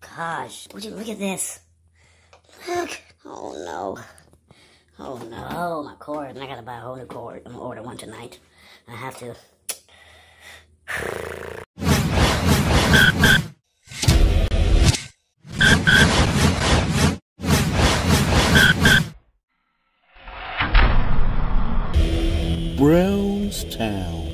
Gosh, would you look at this? Look. Oh no. Oh no, oh, my cord. And I gotta buy a whole new cord. I'm gonna order one tonight. I have to. Brown's Town.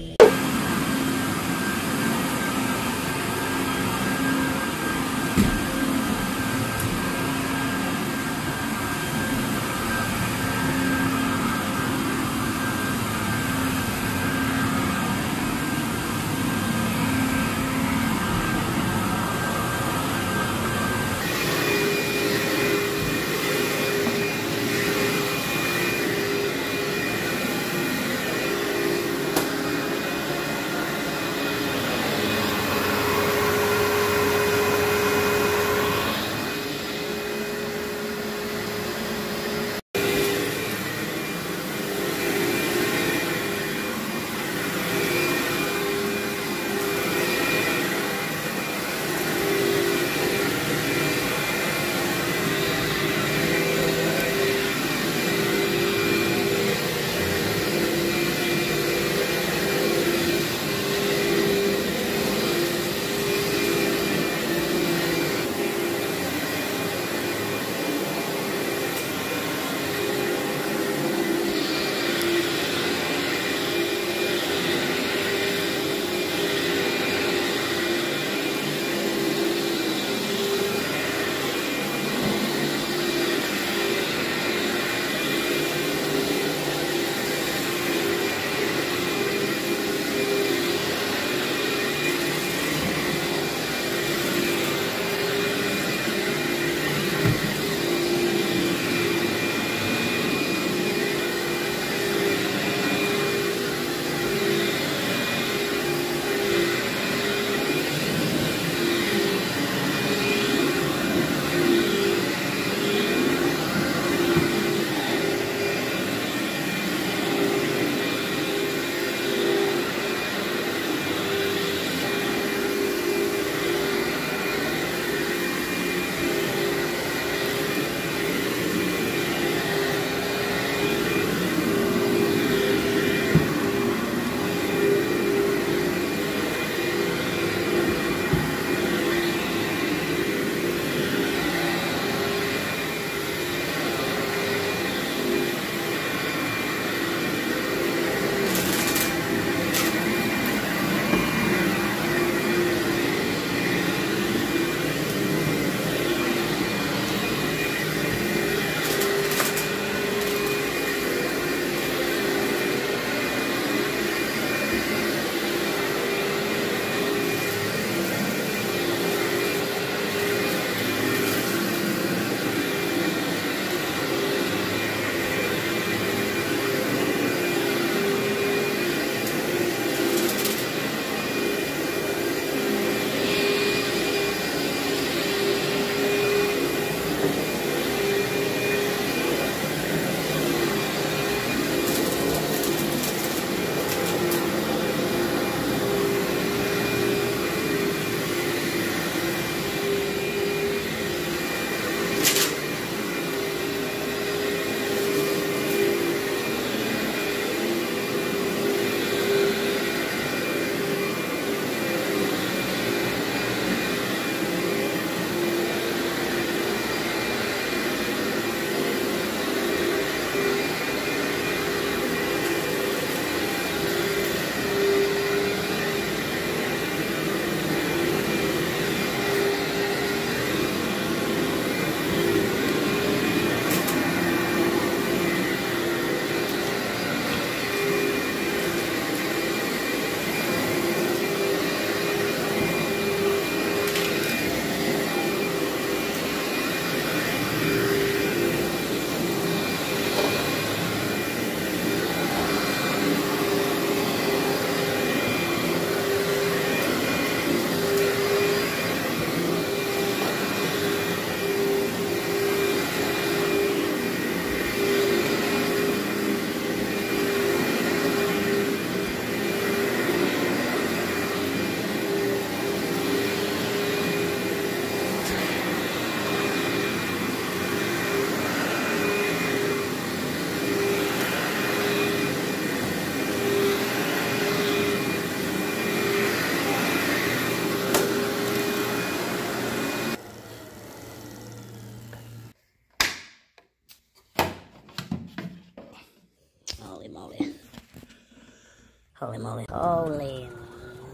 Holy moly. Holy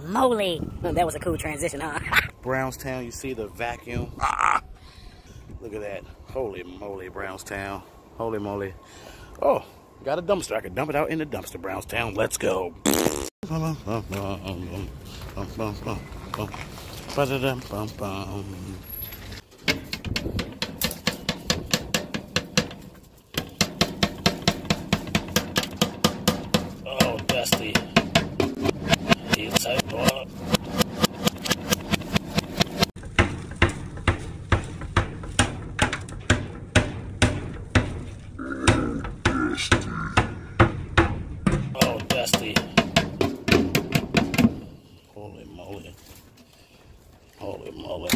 moly. That was a cool transition, huh? Brown's Town, you see the vacuum. Ah, look at that. Holy moly, Brown's Town. Holy moly. Oh, got a dumpster. I can dump it out in the dumpster, Brown's Town. Let's go. Oh, Dusty. Oh, Dusty. Holy moly. Holy moly.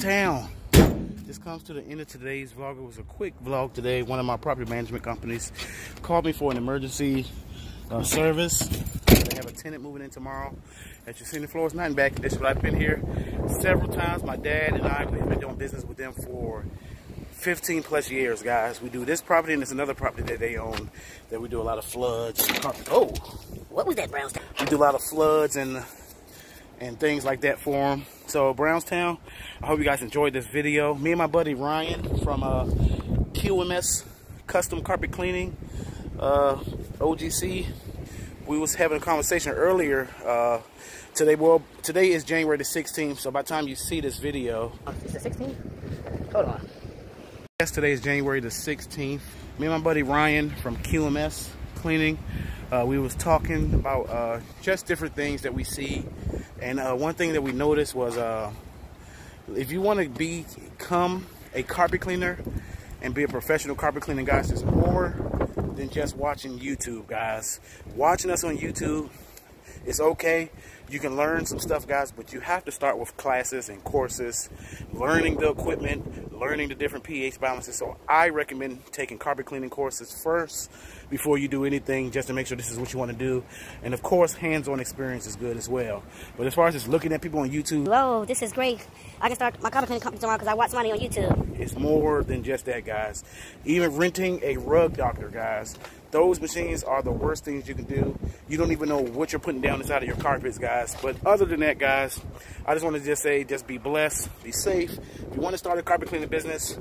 Town. This comes to the end of today's vlog. It was a quick vlog today. One of my property management companies called me for an emergency uh, service. They have a tenant moving in tomorrow. As you see, the floor is not in back condition, but I've been here several times. My dad and I, we've been doing business with them for 15 plus years, guys. We do this property and there's another property that they own that we do a lot of floods. Oh, What was that, Brown's Town? we do a lot of floods and and things like that for them. So Brown's Town, I hope you guys enjoyed this video. Me and my buddy Ryan from uh, QMS Custom Carpet Cleaning, uh, OGC, we was having a conversation earlier. Uh, today, well, today is January the 16th, so by the time you see this video, Is it 16? Hold on. Yes, today is January the 16th. Me and my buddy Ryan from QMS Cleaning, uh, we was talking about uh, just different things that we see. And uh, one thing that we noticed was uh, if you want to become a carpet cleaner and be a professional carpet cleaning, guys, there's more than just watching YouTube, guys. Watching us on YouTube it's okay. You can learn some stuff, guys, but you have to start with classes and courses, learning the equipment, learning the different pH balances. So I recommend taking carpet cleaning courses first before you do anything, just to make sure this is what you want to do. And of course, hands-on experience is good as well. But as far as just looking at people on YouTube, Whoa, this is great. I can start my carpet cleaning company tomorrow because I watch money on YouTube. It's more than just that, guys. Even renting a rug doctor, guys. Those machines are the worst things you can do. You don't even know what you're putting down inside of your carpets, guys. But other than that, guys, I just want to just say, just be blessed, be safe. If you want to start a carpet cleaning business,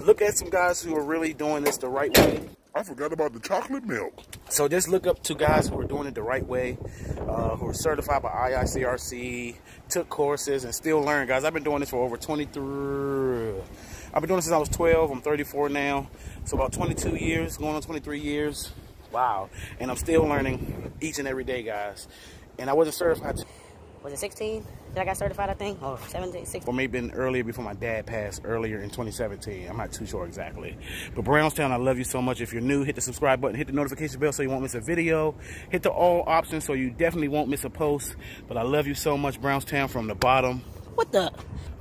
look at some guys who are really doing this the right way. I forgot about the chocolate milk. So just look up to guys who are doing it the right way, uh, who are certified by IICRC, took courses, and still learn, guys. I've been doing this for over 23, I've been doing this since I was 12. I'm 34 now. So about 22 years, going on 23 years. Wow. And I'm still learning each and every day, guys. And I wasn't certified. Was it 16 that I got certified, I think? Or 17, 16? Or maybe been earlier before my dad passed earlier in 2017. I'm not too sure exactly. But Brown's Town, I love you so much. If you're new, hit the subscribe button, hit the notification bell so you won't miss a video. Hit the all options so you definitely won't miss a post. But I love you so much, Brown's Town, from the bottom. What the?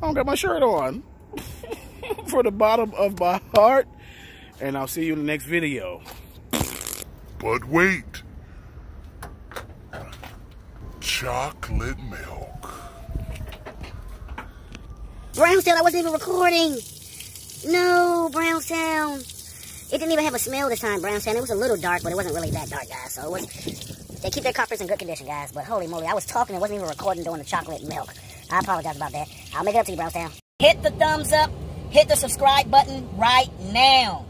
I don't got my shirt on. For the bottom of my heart. And I'll see you in the next video. But wait. Chocolate milk. Brown Brown's Town, I wasn't even recording. No, brown Brown's Town. It didn't even have a smell this time, brown Brown's Town. It was a little dark, but it wasn't really that dark, guys. So it was. They keep their coppers in good condition, guys. But holy moly, I was talking and wasn't even recording during the chocolate milk. I apologize about that. I'll make it up to you, Brown's Town. Hit the thumbs up. Hit the subscribe button right now.